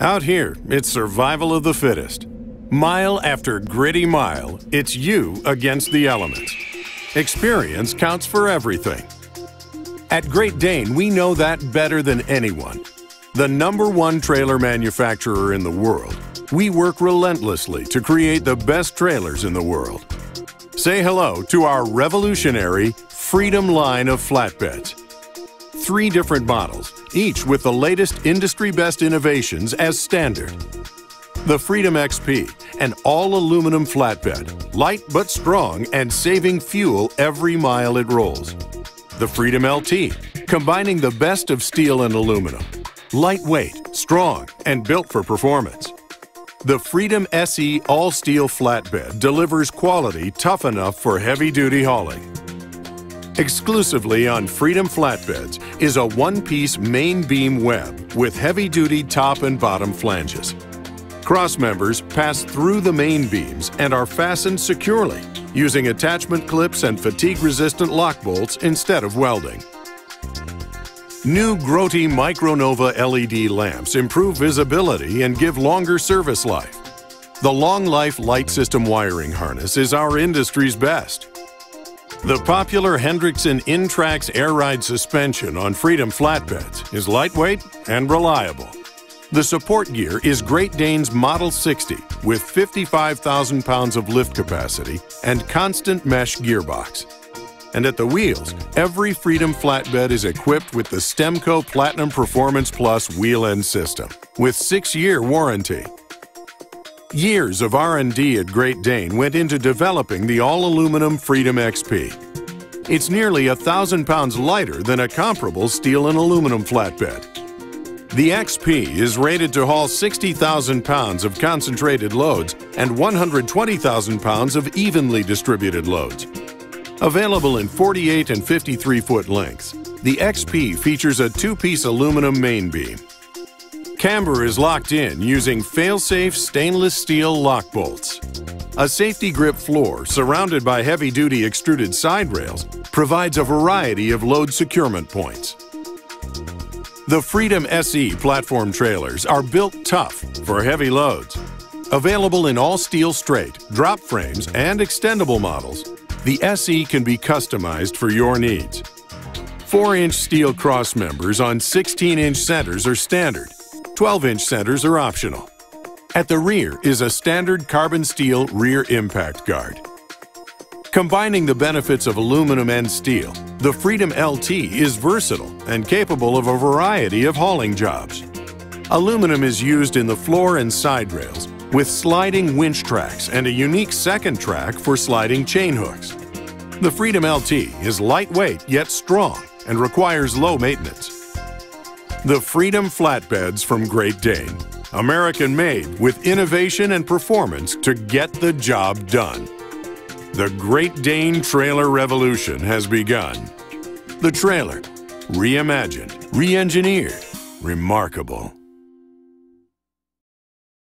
Out here, it's survival of the fittest. Mile after gritty mile, it's you against the elements. Experience counts for everything. At Great Dane, we know that better than anyone. The number one trailer manufacturer in the world, we work relentlessly to create the best trailers in the world. Say hello to our revolutionary Freedom line of flatbeds. Three different models, each with the latest industry best innovations as standard. The Freedom XP, an all aluminum flatbed, light but strong and saving fuel every mile it rolls. The Freedom LT, combining the best of steel and aluminum, lightweight, strong, and built for performance. The Freedom SE all steel flatbed delivers quality tough enough for heavy duty hauling. Exclusively on Freedom Flatbeds is a one piece main beam web with heavy duty top and bottom flanges. Cross members pass through the main beams and are fastened securely using attachment clips and fatigue resistant lock bolts instead of welding. New Grote Micronova LED lamps improve visibility and give longer service life. The Long Life Light System wiring harness is our industry's best. The popular Hendrickson Intraax Air Ride suspension on Freedom flatbeds is lightweight and reliable. The support gear is Great Dane's Model 60 with 55,000 pounds of lift capacity and constant mesh gearbox. And at the wheels, every Freedom flatbed is equipped with the Stemco Platinum Performance Plus wheel end system with 6-year warranty. Years of R&D at Great Dane went into developing the all-aluminum Freedom XP. It's nearly a thousand pounds lighter than a comparable steel and aluminum flatbed. The XP is rated to haul 60,000 pounds of concentrated loads and 120,000 pounds of evenly distributed loads. Available in 48 and 53 foot lengths, the XP features a two-piece aluminum main beam Camber is locked in using fail-safe stainless steel lock bolts. A safety grip floor surrounded by heavy-duty extruded side rails provides a variety of load securement points. The Freedom SE platform trailers are built tough for heavy loads. Available in all steel straight, drop frames, and extendable models, the SE can be customized for your needs. 4-inch steel cross members on 16-inch centers are standard, 12-inch centers are optional. At the rear is a standard carbon steel rear impact guard. Combining the benefits of aluminum and steel, the Freedom LT is versatile and capable of a variety of hauling jobs. Aluminum is used in the floor and side rails with sliding winch tracks and a unique second track for sliding chain hooks. The Freedom LT is lightweight yet strong and requires low maintenance. The Freedom Flatbeds from Great Dane. American made with innovation and performance to get the job done. The Great Dane Trailer Revolution has begun. The trailer, reimagined, re engineered, remarkable.